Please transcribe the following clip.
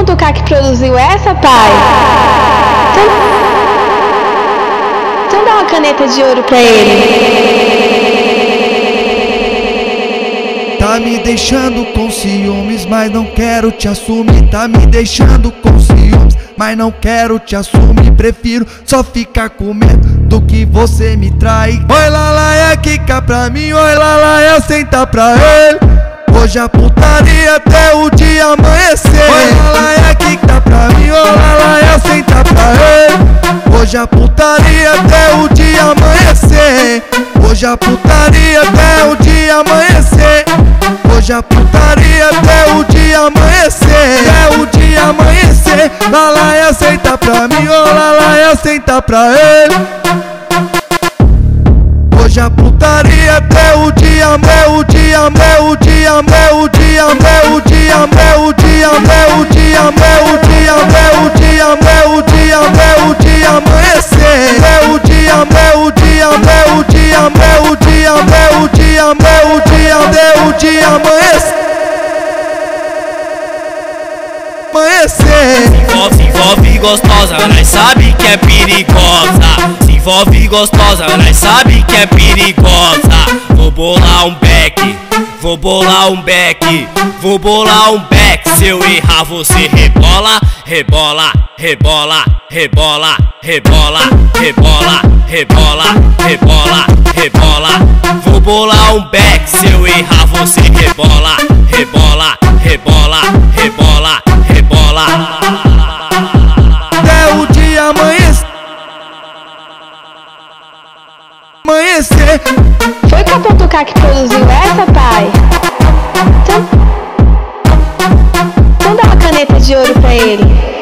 ponto K que produziu essa, pai? Então, então dá uma caneta de ouro pra ele. Tá me deixando com ciúmes, mas não quero te assumir. Tá me deixando com ciúmes, mas não quero te assumir. Prefiro só ficar com medo do que você me trai. Oi lá é quica pra mim, oi lá é sentar pra ele. Hoje a putaria até o dia amanhecer. Lá lá é quica pra mim, lá é sentar pra ele. Hoje a putaria até o dia amanhecer. Hoje a putaria até o dia amanhecer. Hoje a putaria até o dia amanhecer. Até o dia amanhecer. Lá lá é sentar pra mim, oh lá é sentar pra ele. Hoje a putaria até o dia, meu dia, meu dia, meu dia, meu dia, meu dia, meu dia, meu dia, meu dia, meu dia, meu dia amanhecer. Meu dia, meu dia, meu dia, meu dia, meu dia, meu dia, meu dia envolve gostosa, nós sabe que é perigosa. Se envolve gostosa, nós sabe que é perigosa. Bolar um beck, vou bolar um beck, vou bolar um beck. Se eu errar, você rebola, rebola, rebola, rebola, rebola, rebola, rebola, rebola, rebola. Vou bolar um beck, se eu errar, você rebola, rebola, rebola, rebola, rebola. Até o dia amanhecer. Amanhecer. K que produziu essa, pai? Então, então dá uma caneta de ouro pra ele.